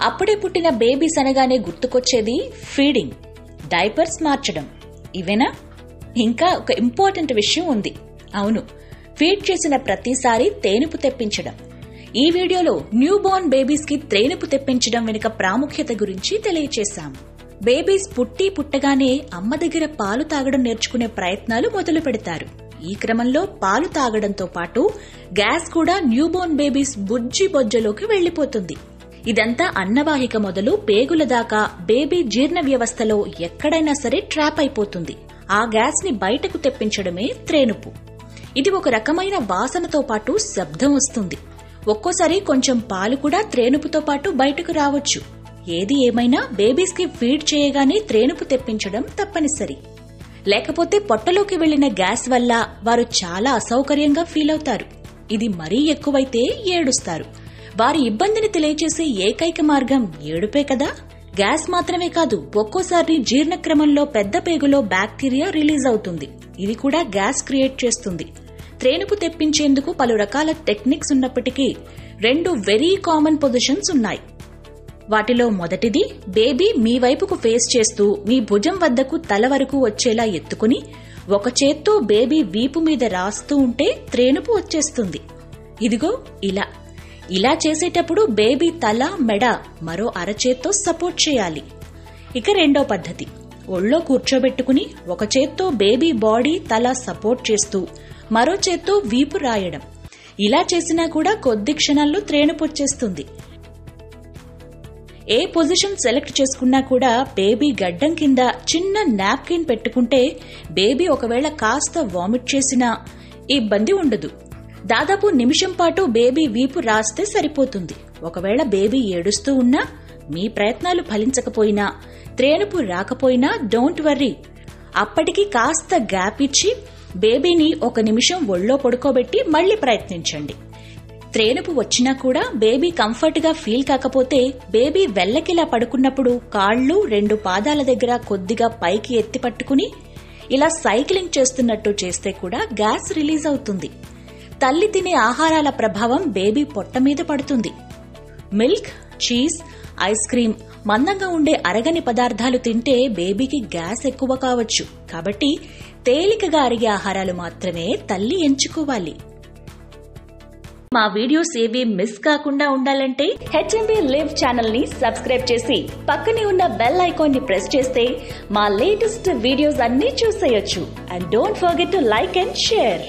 అప్పుడే పుట్టిన బేబీస్ అనగానే గుర్తుకొచ్చేది ఫీడింగ్ డైపర్స్ మార్చడం. ఇవేనా? ఇంకా ఒక ఇంపార్టెంట్ విషయం ఉంది. అవును ఫీడ్ చేసిన ప్రతిసారి తేనుపు తెప్పించడం. ఈ వీడియోలో న్యూ బోర్న్ బేబీస్కి తేనుపు తెప్పించడం వెనుక ప్రాముఖ్యత గురించి తెలియచేశాం. బేబీస్ పుట్టి పుట్టగానే అమ్మ దగ్గర పాలు తాగడం నేర్చుకునే ప్రయత్నాలు మొదలు పెడతారు. ఈ క్రమంలో పాలు తాగడంతో పాటు గ్యాస్ కూడా న్యూబోర్న్ బేబీస్ బుజ్జి బొజ్జలోకి వెళ్ళిపోతుంది ఇదంతా అన్నవాహిక మొదలు పేగుల దాకా బేబీ జీర్ణ వ్యవస్థలో ఎక్కడైనా సరే ట్రాప్ అయిపోతుంది. ఆ గ్యాస్ని బయటకు తెప్పించడమే త్రేనుపు ఇది ఒక రకమైన వాసనతో పాటు శబ్దం వస్తుంది. ఒక్కోసారి కొంచెం పాలు కూడా త్రేనుపుతో పాటు బయటకు రావచ్చు. ఏది ఏమైనా బేబీస్కి ఫీడ్ చేయగానే త్రేనుపు తెప్పించడం తప్పనిసరి. లేకపోతే పొట్టలోకి వెళ్ళిన గ్యాస్ వల్ల వారు చాలా అసౌకర్యంగా ఫీల్ అవుతారు. ఇది మరీ ఎక్కువైతే ఏడుస్తారు. వారి ఇబ్బందిని తెలియచేసే ఏకైక మార్గం ఏడుపే కదా? గ్యాస్ మాత్రమే కాదు ఒక్కోసారి జీర్ణక్రమంలో పెద్ద పేగులో బ్యాక్టీరియా రిలీజ్ అవుతుంది. ఇది కూడా గ్యాస్ క్రియేట్ చేస్తుంది. త్రేనుపు తెప్పించేందుకు పలు రకాల టెక్నిక్స్ ఉన్నప్పటికీ రెండు వెరీ కామన్ పొజిషన్స్ ఉన్నాయి. వాటిలో మొదటిది బేబీ మీ వైపుకు ఫేస్ చేస్తూ మీ భుజం వద్దకు తల వరకు వచ్చేలా ఎత్తుకుని ఒక చేత్తో బేబీ వీపు మీద రాస్తూ ఉంటే త్రేనుపు వచ్చేస్తుంది. ఇదిగో ఇలా. ఇలా చేసేటప్పుడు బేబీ తల మెడ మరో అరచేత్తో సపోర్ట్ చేయాలి. ఇక రెండో పద్ధతి. ఒళ్ళో కూర్చోబెట్టుకుని ఒక చేత్తో బేబీ బాడీ తల సపోర్ట్ చేస్తూ మరో చేత్తో వీపు రాయడం. ఇలా చేసినా కూడా కొద్ది క్షణాల్లో త్రేణుపుచ్చేస్తుంది ఏ పొజిషన్ సెలెక్ట్ చేసుకున్నా కూడా బేబీ గడ్డం కింద చిన్న నాప్కిన్ పెట్టుకుంటే బేబీ ఒకవేళ కాస్త వామిట్ చేసినా ఇబ్బంది ఉండదు. దాదాపు నిమిషం పాటు బేబీ వీపు రాస్తే సరిపోతుంది. ఒకవేళ బేబీ ఏడుస్తూ ఉన్నా మీ ప్రయత్నాలు ఫలించకపోయినా త్రేనుపు రాకపోయినా డోంట్ వర్రీ. అప్పటికి కాస్త గ్యాప్ ఇచ్చి బేబీని ఒక నిమిషం ఒళ్ళో పడుకోబెట్టి మళ్ళీ ప్రయత్నించండి. త్రేనుపు వచ్చినా కూడా బేబీ కంఫర్ట్గా ఫీల్ కాకపోతే బేబీ వెల్లకిలా పడుకున్నప్పుడు కాళ్ళు రెండు పాదాల దగ్గర కొద్దిగా పైకి ఎత్తి పట్టుకుని ఇలా సైక్లింగ్ చేస్తున్నట్టు చేస్తే కూడా గ్యాస్ రిలీజ్ అవుతుంది. తల్లి తినే ఆహారాల ప్రభావం బేబీ పొట్ట మీద పడుతుంది. మిల్క్ చీజ్ ఐస్ క్రీం మందంగా ఉండే అరగని పదార్థాలు తింటే బేబీకి గ్యాస్ ఎక్కువ కావచ్చు. కాబట్టి తేలికగా అరిగే ఆహారాలు మాత్రమే తల్లి ఎంచుకోవాలి. మా వీడియోస్ ఏవి మిస్ కాకుండా ఉండాలంటే హెచ్ఎంబి లివ్ ఛానల్ని సబ్స్క్రైబ్ చేసి పక్కనే ఉన్న బెల్ ఐకాన్ని ప్రెస్ చేస్తే మా లేటెస్ట్ వీడియోస్ అన్ని చూసేయొచ్చు. And don't forget to like and share.